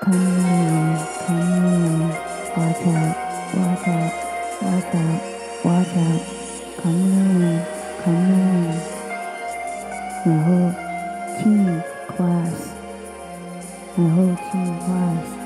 Come on, come on. Watch out, watch out, watch out. Come on, come on. My whole team class. Team class.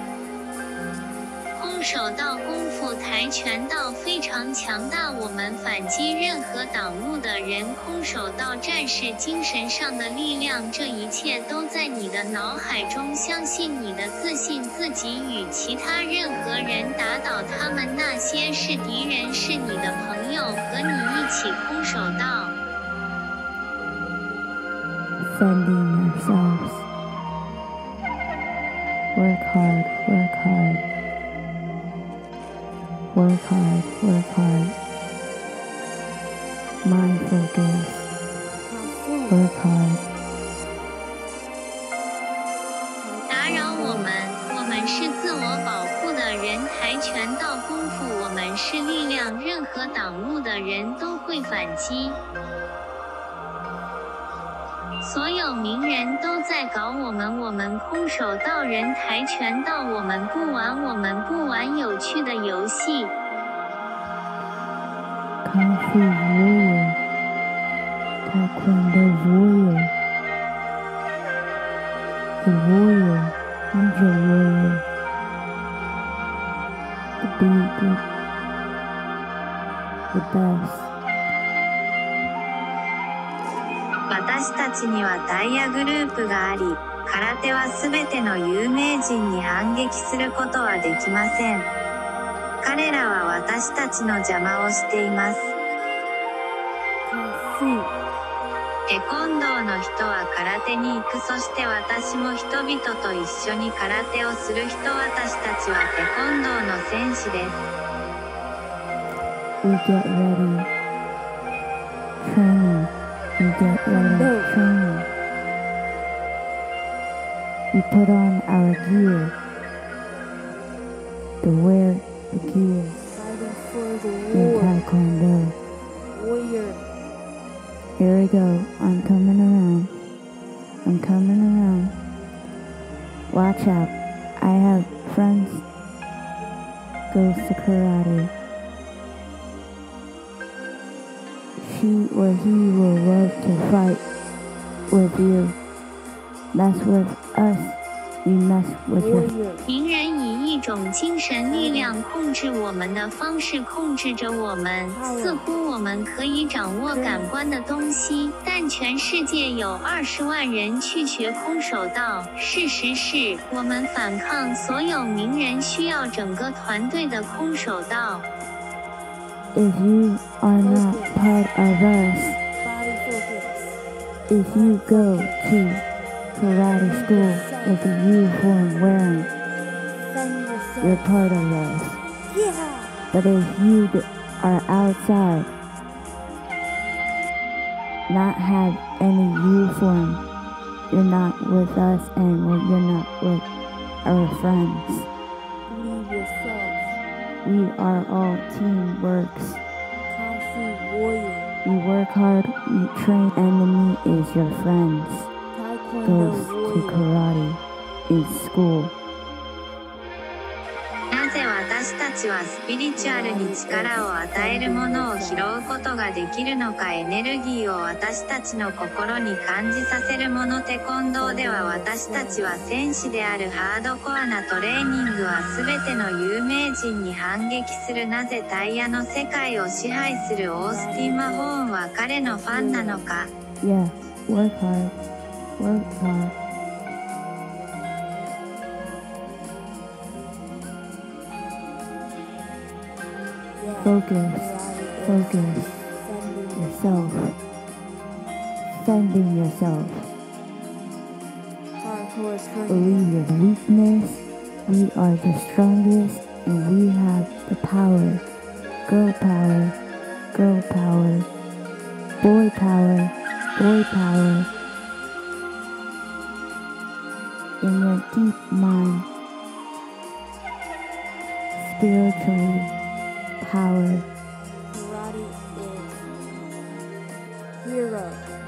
手道、功夫、跆拳道非常强大，我们反击任何挡路的人。空手道战士精神上的力量，这一切都在你的脑海中。相信你的自信，自己与其他任何人打倒他们。那些是敌人，是你的朋友，和你一起空手道。Work hard, work hard. Mind focus. Work hard. 打扰我们，我们是自我保护的人。跆拳道功夫，我们是力量，任何挡路的人都会反击。所有名人都在搞我们，我们空手道人、跆拳道，我们不玩，我们不玩有趣的游戏。咖啡，我有。他困的，我有。我有，我有，我有。The best. 私たちにはダイヤグループがあり、空手は全ての有名人に反撃することはできません。彼らは私たちの邪魔をしています。テコンドーの人は空手に行くそして私も人々と一緒に空手をする人私たちはテコンドーの戦士です。We get ready. Training. We get ready. Training. We put on our gear. To wear the gear in. Taekwondo. Warrior. Here we go. I'm coming around. I'm coming around. Watch out. I have friends. Goes to karate. She or he will love to fight with you. Mess with us. We mess with you. 名人以一种精神力量控制我们的方式控制着我们，似乎我们可以掌握感官的东西，但全世界有二十万人去学空手道。事实是我们反抗所有名人需要整个团队的空手道。If you are not part of us, if you go to karate school with the uniform wearing, you're part of us. But if you are outside, not have any uniform, you're not with us and you're not with our friends. We are all teamworks. Kung Fu warrior. You work hard, you train, enemy is your friends. Taekwondo Goes to karate in school. ちはスピリチュアルに力を与えるものを拾うことができるのかエネルギーを私たちの心に感じさせるものテコンドーでは私たちは戦士であるハードコアなトレーニングは全ての有名人に反撃するなぜタイヤの世界を支配するオースティン・マホーンは彼のファンなのか？Yeah, work hard. Work hard. Focus. Focus. Yourself. Sending yourself. Believe your weakness. We are the strongest and we have the power. Girl power. Girl power. Boy power. Boy power. In your deep mind. Spiritually power. Karate is hero.